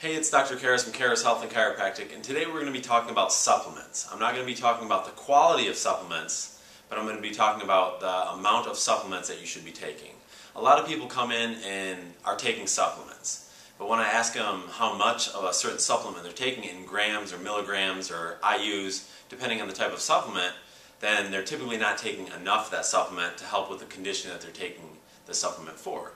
Hey, it's Dr. Kehres from Kehres Health and Chiropractic, and today we're going to be talking about supplements. I'm not going to be talking about the quality of supplements, but I'm going to be talking about the amount of supplements that you should be taking. A lot of people come in and are taking supplements, but when I ask them how much of a certain supplement they're taking in grams or milligrams or IUs, depending on the type of supplement, then they're typically not taking enough of that supplement to help with the condition that they're taking the supplement for.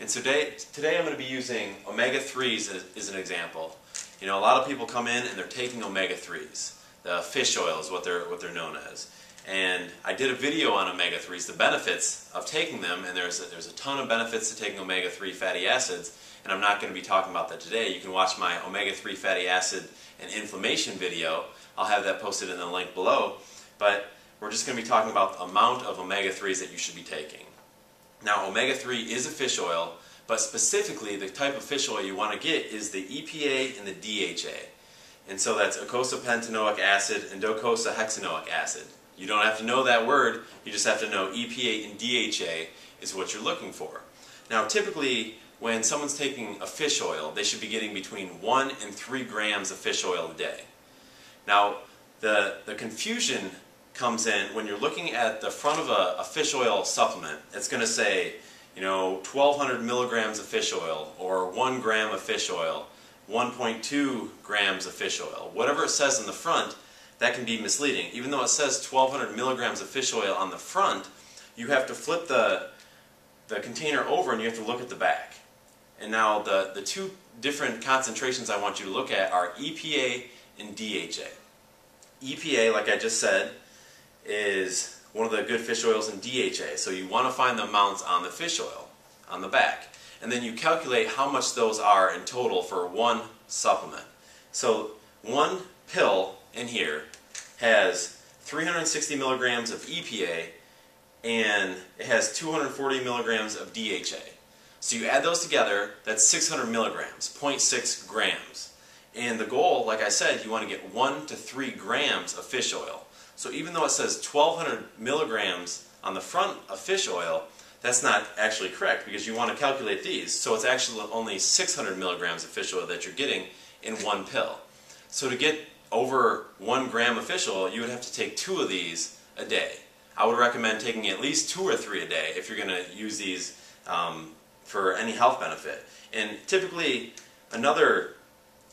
And so today, today I'm going to be using omega-3s as, as, an example. You know, a lot of people come in and they're taking omega-3s. The fish oil is what they're, what they're known as. And I did a video on omega-3s, the benefits of taking them, and there's a, there's a ton of benefits to taking omega-3 fatty acids, and I'm not going to be talking about that today. You can watch my omega-3 fatty acid and inflammation video. I'll have that posted in the link below. But we're just going to be talking about the amount of omega-3s that you should be taking. Now, omega-3 is a fish oil, but specifically the type of fish oil you want to get is the EPA and the DHA. And so that's eicosapentaenoic acid and docosahexaenoic acid. You don't have to know that word, you just have to know EPA and DHA is what you're looking for. Now, typically, when someone's taking a fish oil, they should be getting between 1 and 3 grams of fish oil a day. Now, the, the confusion comes in when you're looking at the front of a, a fish oil supplement, it's going to say, you know, 1200 milligrams of fish oil or 1 gram of fish oil, 1.2 grams of fish oil. Whatever it says in the front, that can be misleading. Even though it says 1200 milligrams of fish oil on the front, you have to flip the, the container over and you have to look at the back. And now the, the two different concentrations I want you to look at are EPA and DHA. EPA, like I just said, is one of the good fish oils in DHA. So you want to find the amounts on the fish oil, on the back. And then you calculate how much those are in total for one supplement. So one pill in here has 360 milligrams of EPA and it has 240 milligrams of DHA. So you add those together, that's 600 milligrams, 0.6 grams. And the goal, like I said, you want to get 1 to 3 grams of fish oil. So even though it says 1200 milligrams on the front of fish oil, that's not actually correct because you want to calculate these. So it's actually only 600 milligrams of fish oil that you're getting in one pill. So to get over one gram of fish oil, you would have to take two of these a day. I would recommend taking at least two or three a day if you're going to use these um, for any health benefit. And typically, another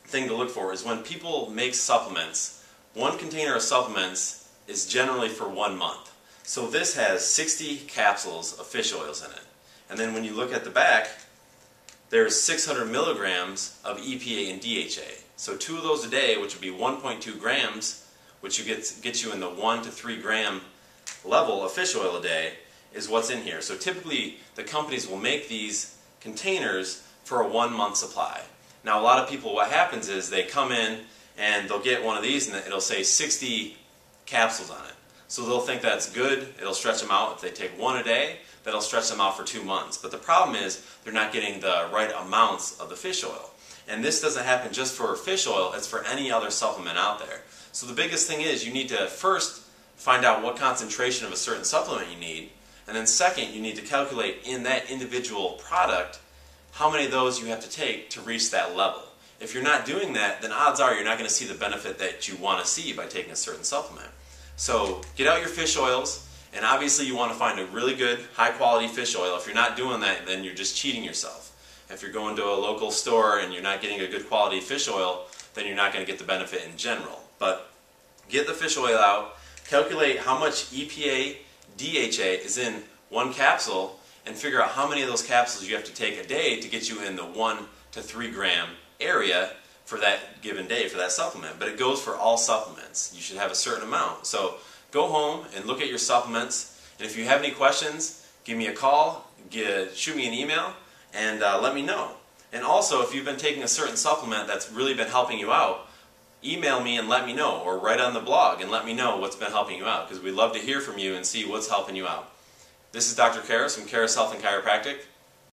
thing to look for is when people make supplements, one container of supplements is generally for one month. So this has 60 capsules of fish oils in it. And then when you look at the back, there's 600 milligrams of EPA and DHA. So two of those a day, which would be 1.2 grams, which you get, gets you in the 1 to 3 gram level of fish oil a day, is what's in here. So typically, the companies will make these containers for a one month supply. Now, a lot of people, what happens is they come in and they'll get one of these and it'll say 60 capsules on it. So they'll think that's good, it'll stretch them out. If they take one a day, that'll stretch them out for two months. But the problem is they're not getting the right amounts of the fish oil. And this doesn't happen just for fish oil, it's for any other supplement out there. So the biggest thing is you need to first find out what concentration of a certain supplement you need, and then second, you need to calculate in that individual product how many of those you have to take to reach that level. If you're not doing that, then odds are you're not going to see the benefit that you want to see by taking a certain supplement. So get out your fish oils, and obviously you want to find a really good, high quality fish oil. If you're not doing that, then you're just cheating yourself. If you're going to a local store and you're not getting a good quality fish oil, then you're not going to get the benefit in general. But get the fish oil out, calculate how much EPA, DHA is in one capsule, and figure out how many of those capsules you have to take a day to get you in the 1 to 3 gram area for that given day for that supplement. But it goes for all supplements. You should have a certain amount. So go home and look at your supplements. And if you have any questions, give me a call, get, shoot me an email, and uh, let me know. And also, if you've been taking a certain supplement that's really been helping you out, email me and let me know, or write on the blog and let me know what's been helping you out, because we'd love to hear from you and see what's helping you out. This is Dr. Kehres from Kehres Health and Chiropractic.